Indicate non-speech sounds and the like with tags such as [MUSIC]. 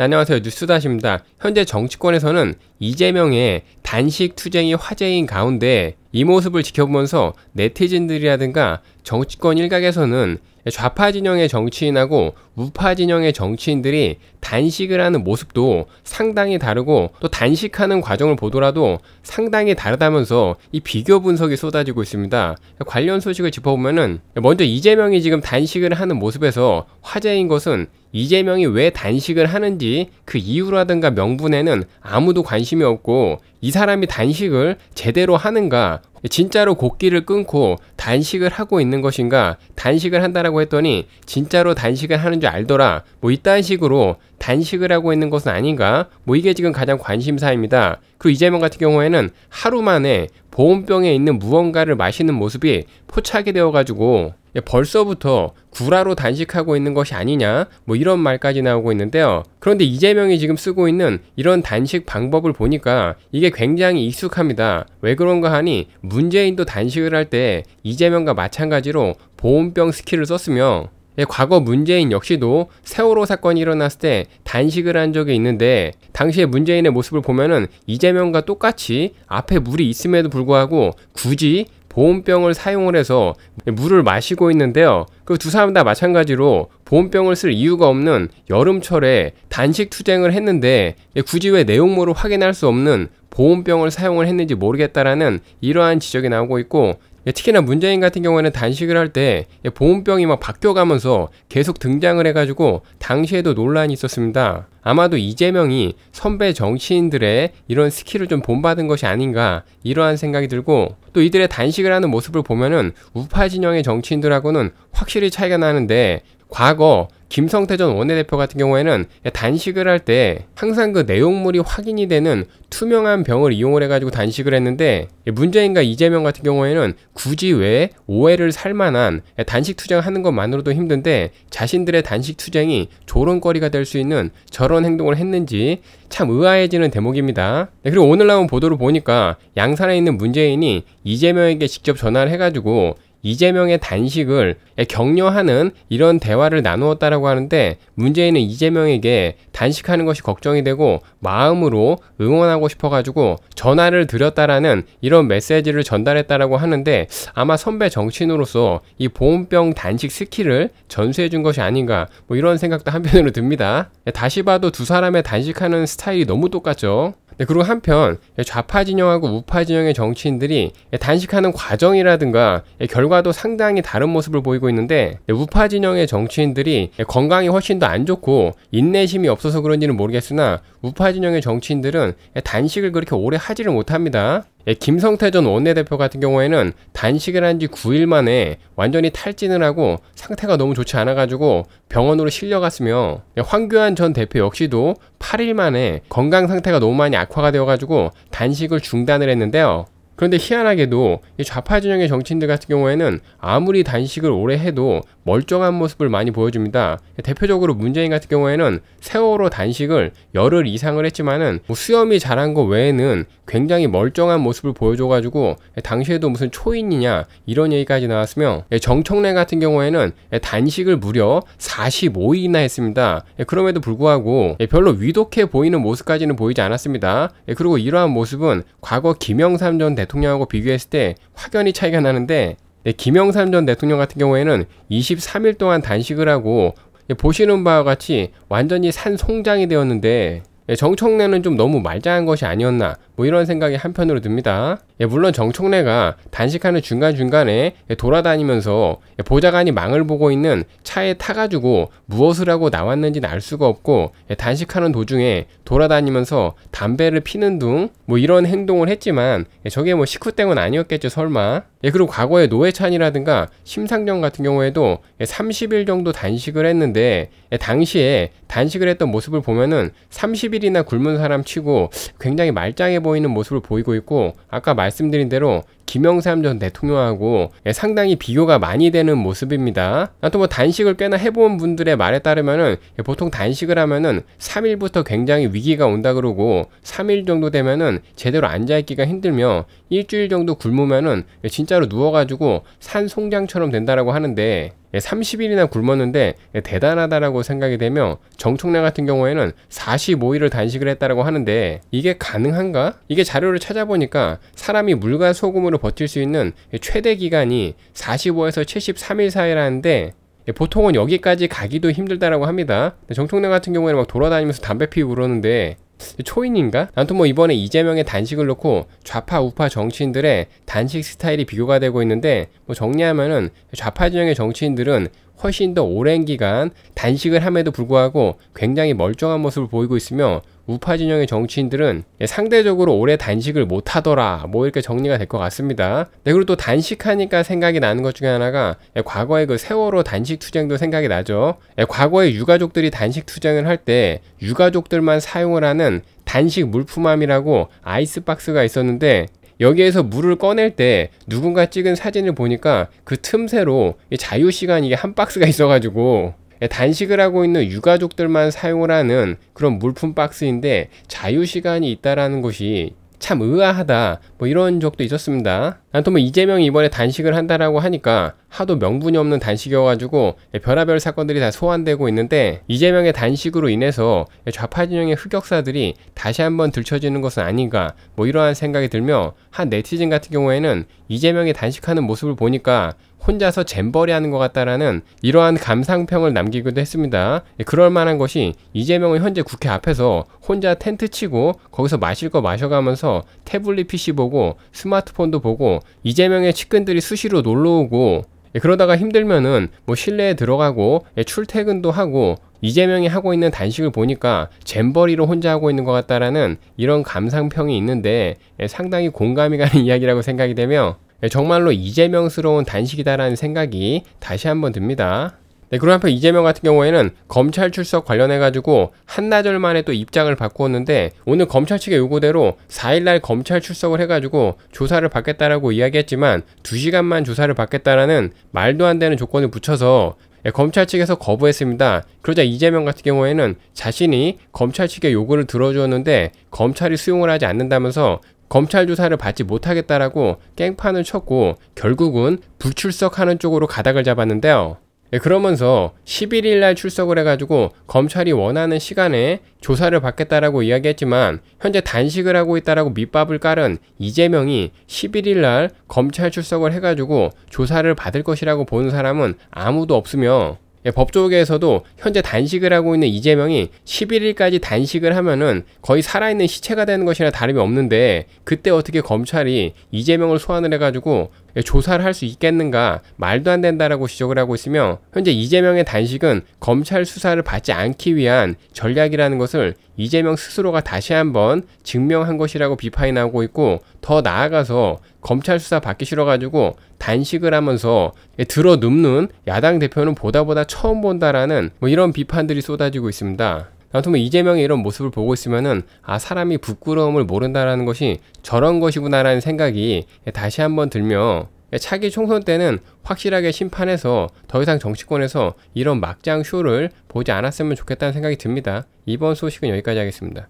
네, 안녕하세요. 뉴스다시입니다. 현재 정치권에서는 이재명의 단식 투쟁이 화제인 가운데 이 모습을 지켜보면서 네티즌들이라든가 정치권 일각에서는 좌파 진영의 정치인하고 우파 진영의 정치인들이 단식을 하는 모습도 상당히 다르고 또 단식하는 과정을 보더라도 상당히 다르다면서 이 비교 분석이 쏟아지고 있습니다. 관련 소식을 짚어보면은 먼저 이재명이 지금 단식을 하는 모습에서 화제인 것은 이재명이 왜 단식을 하는지 그 이유라든가 명분에는 아무도 관심이 없고 이 사람이 단식을 제대로 하는가 진짜로 곡기를 끊고 단식을 하고 있는 것인가 단식을 한다라고 했더니 진짜로 단식을 하는 줄 알더라 뭐 이딴 식으로 단식을 하고 있는 것은 아닌가 뭐 이게 지금 가장 관심사입니다. 그리고 이재명 같은 경우에는 하루 만에 보온병에 있는 무언가를 마시는 모습이 포착이 되어 가지고 벌써부터 구라로 단식하고 있는 것이 아니냐 뭐 이런 말까지 나오고 있는데요. 그런데 이재명이 지금 쓰고 있는 이런 단식 방법을 보니까 이게 굉장히 익숙합니다. 왜 그런가 하니 문재인도 단식을 할 때 이재명과 마찬가지로 보온병 스킬을 썼으며 예, 과거 문재인 역시도 세월호 사건이 일어났을 때 단식을 한 적이 있는데 당시에 문재인의 모습을 보면은 이재명과 똑같이 앞에 물이 있음에도 불구하고 굳이 보온병을 사용을 해서 물을 마시고 있는데요. 그 두 사람 다 마찬가지로 보온병을 쓸 이유가 없는 여름철에 단식 투쟁을 했는데 굳이 왜 내용물을 확인할 수 없는 보온병을 사용을 했는지 모르겠다라는 이러한 지적이 나오고 있고 특히나 문재인 같은 경우에는 단식을 할 때 보온병이 막 바뀌어가면서 계속 등장을 해가지고 당시에도 논란이 있었습니다. 아마도 이재명이 선배 정치인들의 이런 스킬을 좀 본받은 것이 아닌가 이러한 생각이 들고 또 이들의 단식을 하는 모습을 보면은 우파 진영의 정치인들하고는 확실히 차이가 나는데 과거 김성태 전 원내대표 같은 경우에는 단식을 할 때 항상 그 내용물이 확인이 되는 투명한 병을 이용을 해가지고 단식을 했는데 문재인과 이재명 같은 경우에는 굳이 왜 오해를 살 만한 단식 투쟁을 하는 것만으로도 힘든데 자신들의 단식 투쟁이 조롱거리가 될 수 있는 저런 행동을 했는지 참 의아해지는 대목입니다. 네, 그리고 오늘 나온 보도를 보니까 양산에 있는 문재인이 이재명에게 직접 전화를 해가지고 이재명의 단식을 격려하는 이런 대화를 나누었다라고 하는데 문재인은 이재명에게 단식하는 것이 걱정이 되고 마음으로 응원하고 싶어가지고 전화를 드렸다라는 이런 메시지를 전달했다라고 하는데 아마 선배 정치인으로서 이 보온병 단식 스킬을 전수해 준 것이 아닌가 뭐 이런 생각도 한편으로 듭니다. 다시 봐도 두 사람의 단식하는 스타일이 너무 똑같죠. 네, 그리고 한편 좌파 진영하고 우파 진영의 정치인들이 단식하는 과정이라든가 결과도 상당히 다른 모습을 보이고 있는데 우파 진영의 정치인들이 건강이 훨씬 더 안 좋고 인내심이 없어서 그런지는 모르겠으나 우파 진영의 정치인들은 단식을 그렇게 오래 하지를 못합니다. 예, 김성태 전 원내대표 같은 경우에는 단식을 한 지 9일 만에 완전히 탈진을 하고 상태가 너무 좋지 않아가지고 병원으로 실려갔으며 예, 황교안 전 대표 역시도 8일 만에 건강 상태가 너무 많이 악화가 되어가지고 단식을 중단을 했는데요. 그런데 희한하게도 이 좌파 진영의 정치인들 같은 경우에는 아무리 단식을 오래 해도 멀쩡한 모습을 많이 보여줍니다. 대표적으로 문재인 같은 경우에는 세월호 단식을 열흘 이상을 했지만은 뭐 수염이 자란 거 외에는 굉장히 멀쩡한 모습을 보여줘가지고 당시에도 무슨 초인이냐 이런 얘기까지 나왔으며 정청래 같은 경우에는 단식을 무려 45일이나 했습니다. 그럼에도 불구하고 별로 위독해 보이는 모습까지는 보이지 않았습니다. 그리고 이러한 모습은 과거 김영삼 전 대통령 대통령하고 비교했을 때 확연히 차이가 나는데 네, 김영삼 전 대통령 같은 경우에는 23일 동안 단식을 하고 보시는 바와 같이 완전히 산 송장이 되었는데 예, 정청래는 좀 너무 말짱한 것이 아니었나 뭐 이런 생각이 한편으로 듭니다. 예, 물론 정청래가 단식하는 중간중간에 돌아다니면서 보좌관이 망을 보고 있는 차에 타가지고 무엇을 하고 나왔는지는 알 수가 없고 예, 단식하는 도중에 돌아다니면서 담배를 피는 등뭐 이런 행동을 했지만 저게 뭐 식후땡은 아니었겠죠 설마 그리고 과거에 노회찬이라든가 심상정 같은 경우에도 30일 정도 단식을 했는데 당시에 단식을 했던 모습을 보면은 30일이나 굶은 사람 치고 굉장히 말짱해 보이는 모습을 보이고 있고 아까 말씀드린 대로 김영삼 전 대통령하고 예, 상당히 비교가 많이 되는 모습입니다. 또 뭐 단식을 꽤나 해본 분들의 말에 따르면은 예, 보통 단식을 하면은 3일부터 굉장히 위기가 온다 그러고 3일 정도 되면은 제대로 앉아있기가 힘들며 일주일 정도 굶으면은 예, 진짜로 누워가지고 산 송장처럼 된다라고 하는데 30일이나 예, 굶었는데 예, 대단하다라고 생각이 되며 정청래 같은 경우에는 45일을 단식을 했다라고 하는데 이게 가능한가? 이게 자료를 찾아보니까 사람이 물과 소금으로 버틸 수 있는 최대 기간이 45에서 73일 사이라는데 예, 보통은 여기까지 가기도 힘들다라고 합니다. 정청래 같은 경우에는 막 돌아다니면서 담배 피우고 그러는데 초인인가? 아무튼 뭐 이번에 이재명의 단식을 놓고 좌파 우파 정치인들의 단식 스타일이 비교가 되고 있는데 뭐 정리하면은 좌파 진영의 정치인들은 훨씬 더 오랜 기간 단식을 함에도 불구하고 굉장히 멀쩡한 모습을 보이고 있으며 우파 진영의 정치인들은 상대적으로 오래 단식을 못 하더라 뭐 이렇게 정리가 될 것 같습니다. 네, 그리고 또 단식하니까 생각이 나는 것 중에 하나가 과거에 그 세월호 단식 투쟁도 생각이 나죠. 과거에 유가족들이 단식 투쟁을 할 때 유가족들만 사용을 하는 단식 물품함이라고 아이스박스가 있었는데 여기에서 물을 꺼낼 때 누군가 찍은 사진을 보니까 그 틈새로 자유시간 이게 한 박스가 있어가지고 단식을 하고 있는 유가족들만 사용을 하는 그런 물품 박스인데 자유 시간이 있다라는 것이 참 의아하다 뭐 이런 적도 있었습니다. 아무튼 뭐 이재명이 이번에 단식을 한다라고 하니까 하도 명분이 없는 단식이어가지고 별하별 사건들이 다 소환되고 있는데 이재명의 단식으로 인해서 좌파 진영의 흑역사들이 다시 한번 들춰지는 것은 아닌가 뭐 이러한 생각이 들며 한 네티즌 같은 경우에는 이재명이 단식하는 모습을 보니까 혼자서 잼버리 하는 것 같다라는 이러한 감상평을 남기기도 했습니다. 예, 그럴 만한 것이 이재명은 현재 국회 앞에서 혼자 텐트 치고 거기서 마실 거 마셔가면서 태블릿 PC 보고 스마트폰도 보고 이재명의 측근들이 수시로 놀러 오고 예, 그러다가 힘들면은 뭐 실내에 들어가고 예, 출퇴근도 하고 이재명이 하고 있는 단식을 보니까 잼버리로 혼자 하고 있는 것 같다라는 이런 감상평이 있는데 상당히 공감이 가는 [LAUGHS] 이야기라고 생각이 되며 네, 정말로 이재명스러운 단식이다라는 생각이 다시 한번 듭니다. 네, 그리고 한편 이재명 같은 경우에는 검찰 출석 관련해가지고 한나절 만에 또 입장을 바꾸었는데 오늘 검찰 측의 요구대로 4일날 검찰 출석을 해가지고 조사를 받겠다라고 이야기했지만 2시간만 조사를 받겠다라는 말도 안 되는 조건을 붙여서 예, 검찰 측에서 거부했습니다. 그러자 이재명 같은 경우에는 자신이 검찰 측의 요구를 들어주었는데 검찰이 수용을 하지 않는다면서 검찰 조사를 받지 못하겠다라고 깽판을 쳤고 결국은 불출석하는 쪽으로 가닥을 잡았는데요. 네, 그러면서 11일 날 출석을 해가지고 검찰이 원하는 시간에 조사를 받겠다라고 이야기했지만 현재 단식을 하고 있다라고 밑밥을 깔은 이재명이 11일 날 검찰 출석을 해가지고 조사를 받을 것이라고 보는 사람은 아무도 없으며 예, 법조계에서도 현재 단식을 하고 있는 이재명이 11일까지 단식을 하면은 거의 살아있는 시체가 되는 것이나 다름이 없는데 그때 어떻게 검찰이 이재명을 소환을 해가지고 예, 조사를 할 수 있겠는가 말도 안 된다라고 지적을 하고 있으며 현재 이재명의 단식은 검찰 수사를 받지 않기 위한 전략이라는 것을 이재명 스스로가 다시 한번 증명한 것이라고 비판이 나오고 있고 더 나아가서 검찰 수사 받기 싫어가지고 단식을 하면서 들어 눕는 야당 대표는 보다 보다 처음 본다라는 뭐 이런 비판들이 쏟아지고 있습니다. 아무튼 뭐 이재명의 이런 모습을 보고 있으면은 아 사람이 부끄러움을 모른다라는 것이 저런 것이구나라는 생각이 다시 한번 들며 차기 총선 때는 확실하게 심판해서 더 이상 정치권에서 이런 막장 쇼를 보지 않았으면 좋겠다는 생각이 듭니다. 이번 소식은 여기까지 하겠습니다.